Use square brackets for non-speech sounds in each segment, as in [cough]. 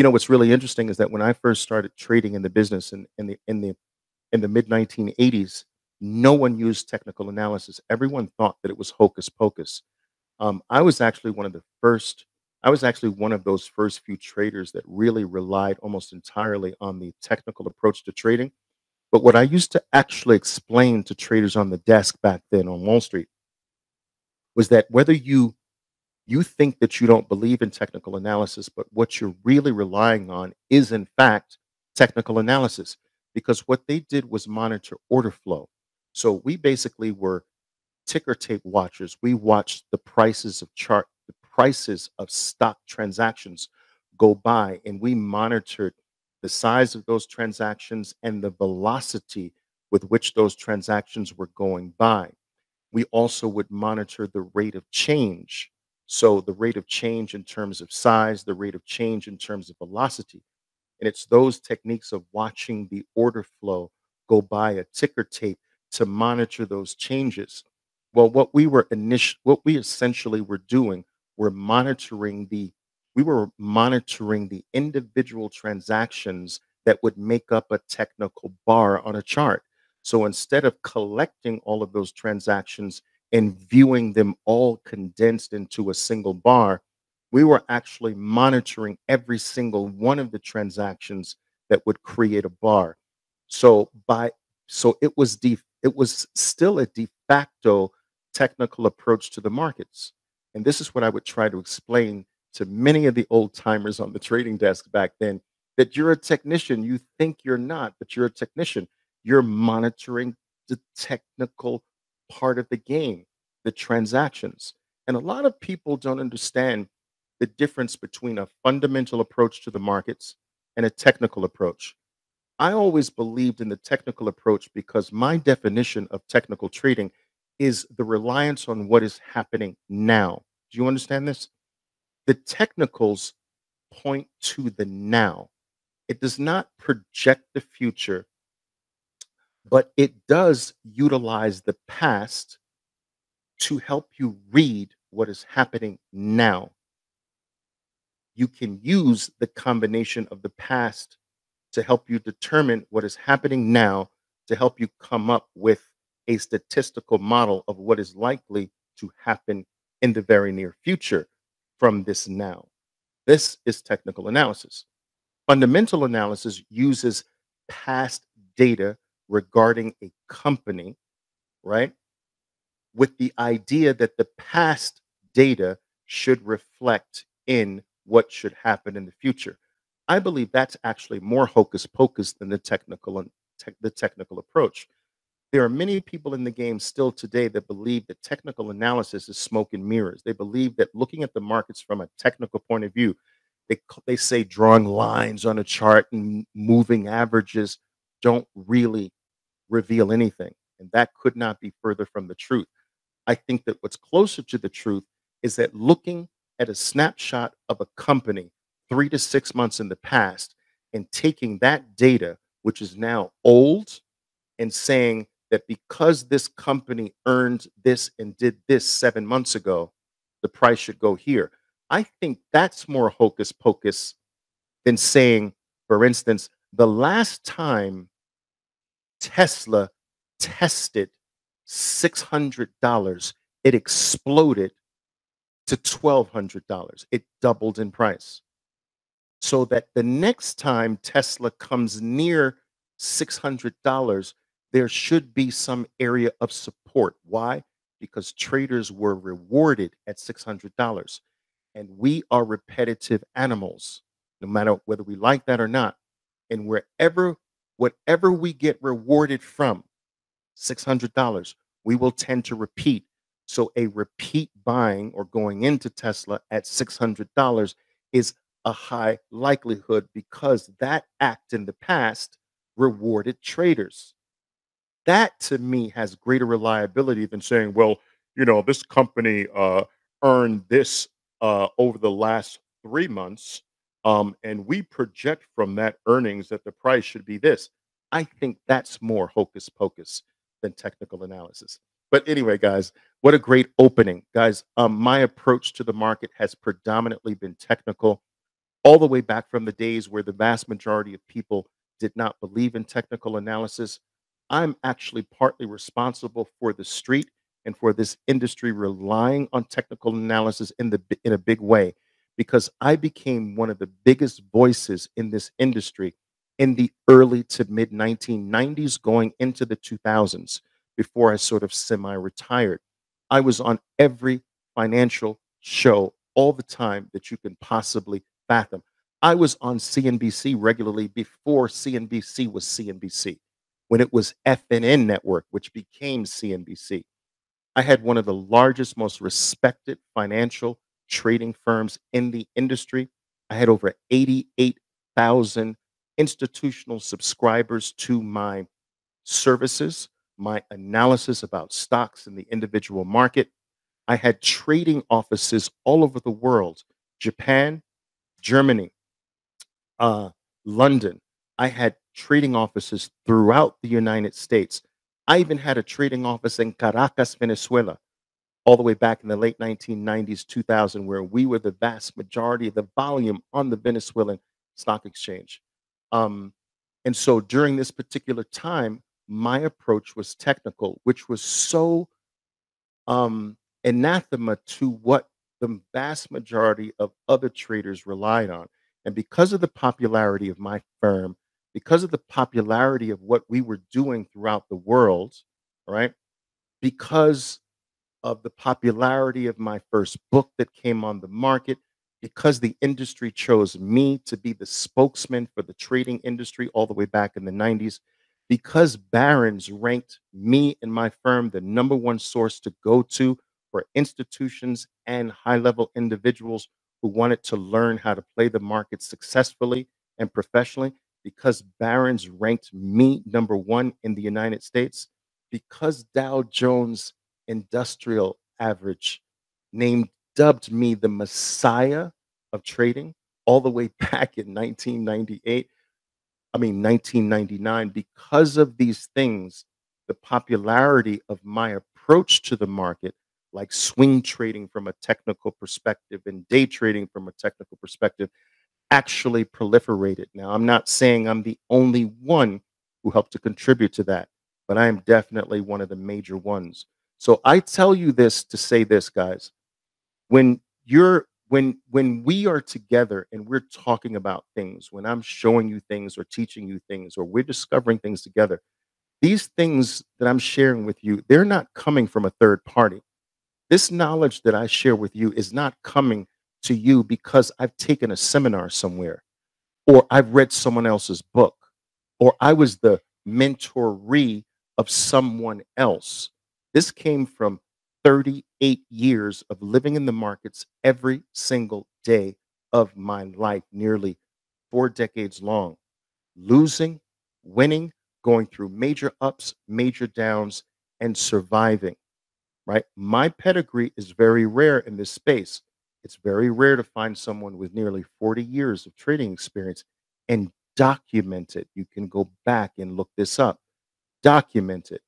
You know, what's really interesting is that when I first started trading in the business in, in the in the in the mid 1980s, no one used technical analysis. Everyone thought that it was hocus pocus. Um, I was actually one of the first. I was actually one of those first few traders that really relied almost entirely on the technical approach to trading. But what I used to actually explain to traders on the desk back then on Wall Street was that whether you you think that you don't believe in technical analysis, but what you're really relying on is in fact technical analysis because what they did was monitor order flow. So we basically were ticker tape watchers. We watched the prices of chart, the prices of stock transactions go by, and we monitored the size of those transactions and the velocity with which those transactions were going by. We also would monitor the rate of change. So, the rate of change in terms of size, the rate of change in terms of velocity. And it's those techniques of watching the order flow go by a ticker tape to monitor those changes. Well, what we were initial, what we essentially were doing, we're monitoring the, we were monitoring the individual transactions that would make up a technical bar on a chart. So instead of collecting all of those transactions and viewing them all condensed into a single bar, we were actually monitoring every single one of the transactions that would create a bar. So by so it was de, it was still a de facto technical approach to the markets. And this is what I would try to explain to many of the old timers on the trading desk back then that you're a technician. You think you're not, but you're a technician. You're monitoring the technical part of the game, the transactions. And a lot of people don't understand the difference between a fundamental approach to the markets and a technical approach. I always believed in the technical approach because my definition of technical trading is the reliance on what is happening now. Do you understand this? The technicals point to the now. It does not project the future, but it does utilize the past to help you read what is happening now. You can use the combination of the past to help you determine what is happening now to help you come up with a statistical model of what is likely to happen in the very near future from this now. This is technical analysis. Fundamental analysis uses past data regarding a company, right? With the idea that the past data should reflect in what should happen in the future. I believe that's actually more hocus pocus than the technical tech the technical approach. There are many people in the game still today that believe that technical analysis is smoke and mirrors. They believe that looking at the markets from a technical point of view, they they say drawing lines on a chart and moving averages don't really reveal anything, and that could not be further from the truth. I think that what's closer to the truth is that looking at a snapshot of a company three to six months in the past and taking that data, which is now old, and saying that because this company earned this and did this seven months ago, the price should go here. I think that's more hocus pocus than saying, for instance, the last time Tesla tested $600, it exploded to $1,200. It doubled in price so that the next time Tesla comes near $600, there should be some area of support. Why? Because traders were rewarded at $600. And we are repetitive animals, no matter whether we like that or not. And wherever, whatever we get rewarded from, $600, we will tend to repeat. So a repeat buying or going into Tesla at $600 is a high likelihood because that act in the past rewarded traders. That to me has greater reliability than saying, well, you know, this company uh, earned this uh, over the last three months, um, and we project from that earnings that the price should be this. I think that's more hocus pocus than technical analysis. But anyway, guys, what a great opening, guys. Um, my approach to the market has predominantly been technical. all the way back from the days where the vast majority of people did not believe in technical analysis. I'm actually partly responsible for the street and for this industry relying on technical analysis in the in a big way because I became one of the biggest voices in this industry in the early to mid 1990s going into the 2000s before I sort of semi retired. I was on every financial show all the time that you can possibly fathom. I was on CNBC regularly before CNBC was CNBC, when it was FNN Network, which became CNBC. I had one of the largest, most respected financial trading firms in the industry. I had over 88,000 institutional subscribers to my services, my analysis about stocks in the individual market. I had trading offices all over the world Japan, Germany, uh, London. I had trading offices throughout the United States. I even had a trading office in Caracas, Venezuela, all the way back in the late 1990s, 2000, where we were the vast majority of the volume on the Venezuelan stock exchange. Um, and so during this particular time, my approach was technical, which was so um, anathema to what the vast majority of other traders relied on. And because of the popularity of my firm, because of the popularity of what we were doing throughout the world, right? Because of the popularity of my first book that came on the market, because the industry chose me to be the spokesman for the trading industry all the way back in the 90s, because Barron's ranked me and my firm the number one source to go to for institutions and high level individuals who wanted to learn how to play the market successfully and professionally, because Barron's ranked me number one in the United States, because Dow Jones Industrial Average named dubbed me the messiah of trading all the way [laughs] back in 1998. I mean, 1999. Because of these things, the popularity of my approach to the market, like swing trading from a technical perspective and day trading from a technical perspective, actually proliferated. Now, I'm not saying I'm the only one who helped to contribute to that, but I am definitely one of the major ones. So I tell you this to say this, guys. When you're when when we are together and we're talking about things, when I'm showing you things or teaching you things or we're discovering things together, these things that I'm sharing with you, they're not coming from a third party. This knowledge that I share with you is not coming to you because I've taken a seminar somewhere, or I've read someone else's book, or I was the mentoree of someone else. This came from 38 years of living in the markets every single day of my life, nearly four decades long, losing, winning, going through major ups, major downs, and surviving. Right? My pedigree is very rare in this space. It's very rare to find someone with nearly 40 years of trading experience and document it. You can go back and look this up, document it.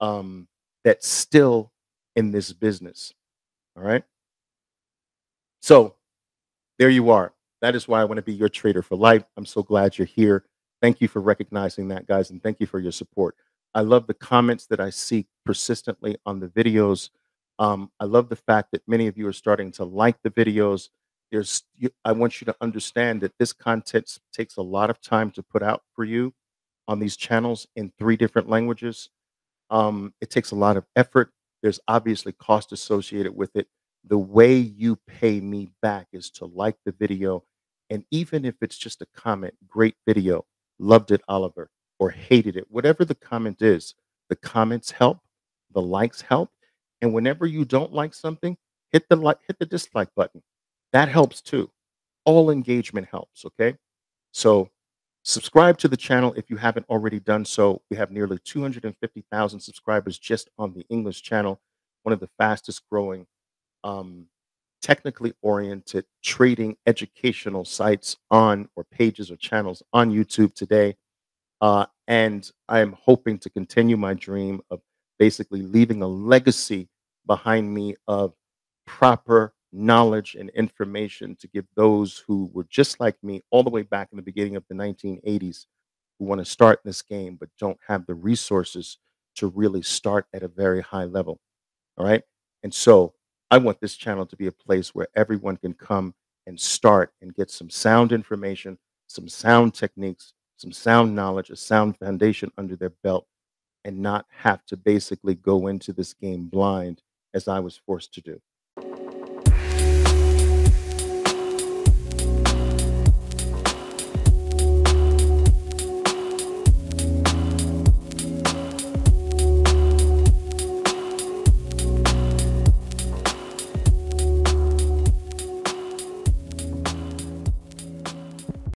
Um, that's still in this business. All right. So there you are. That is why I want to be your trader for life. I'm so glad you're here. Thank you for recognizing that, guys, and thank you for your support. I love the comments that I see persistently on the videos. Um, I love the fact that many of you are starting to like the videos. There's, you, I want you to understand that this content takes a lot of time to put out for you on these channels in three different languages. Um, it takes a lot of effort. There's obviously cost associated with it. The way you pay me back is to like the video. And even if it's just a comment, great video, loved it, Oliver, or hated it, whatever the comment is, the comments help, the likes help. And whenever you don't like something, hit the like, hit the dislike button. That helps too. All engagement helps. Okay. So subscribe to the channel if you haven't already done so. We have nearly 250,000 subscribers just on the English channel, one of the fastest growing, um, technically oriented trading educational sites on or pages or channels on YouTube today. Uh, and I am hoping to continue my dream of basically leaving a legacy behind me of proper knowledge and information to give those who were just like me all the way back in the beginning of the 1980s who want to start this game but don't have the resources to really start at a very high level. All right. And so I want this channel to be a place where everyone can come and start and get some sound information, some sound techniques, some sound knowledge, a sound foundation under their belt, and not have to basically go into this game blind as I was forced to do.